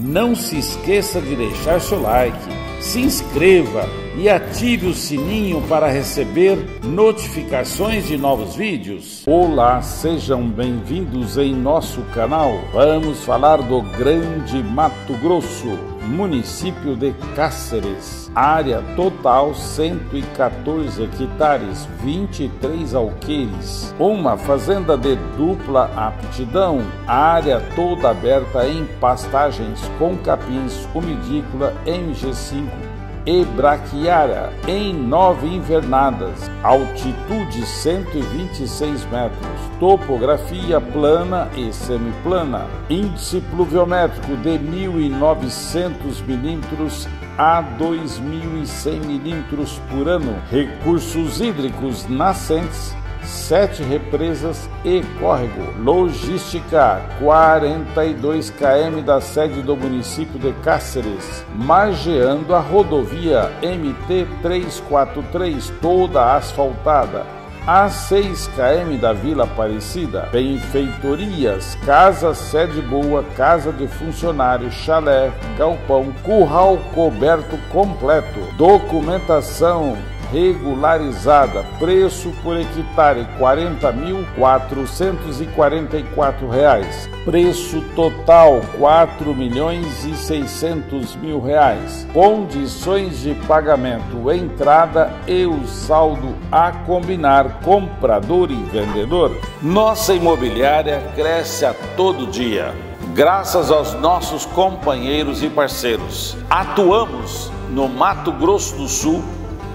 Não se esqueça de deixar seu like, se inscreva e ative o sininho para receber notificações de novos vídeos. Olá, sejam bem-vindos em nosso canal. Vamos falar do Grande Mato Grosso, município de Cáceres. Área total 114 hectares, 23 alqueires. Uma fazenda de dupla aptidão. Área toda aberta em pastagens com capins, umidícola MG5 e braquiária em nove invernadas, altitude 126 metros, topografia plana e semiplana, índice pluviométrico de 1.900 milímetros a 2.100 milímetros por ano, recursos hídricos nascentes sete represas e córrego. Logística: 42 km da sede do município de Cáceres, margeando a rodovia MT 343, toda asfaltada a 6 km da Vila Aparecida. Benfeitorias, casa sede boa, casa de funcionário, chalé, galpão, curral coberto completo. Documentação regularizada, preço por hectare 40.444 reais. Preço total R$ milhões e 600 mil reais. Condições de pagamento, entrada e o saldo a combinar comprador e vendedor. Nossa imobiliária cresce a todo dia. Graças aos nossos companheiros e parceiros. Atuamos no Mato Grosso do Sul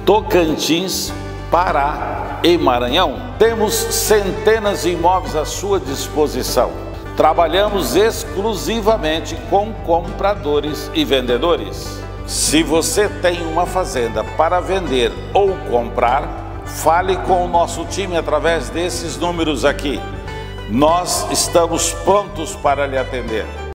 Tocantins, Pará e Maranhão. Temos centenas de imóveis à sua disposição. Trabalhamos exclusivamente com compradores e vendedores. Se você tem uma fazenda para vender ou comprar, fale com o nosso time através desses números aqui. Nós estamos prontos para lhe atender.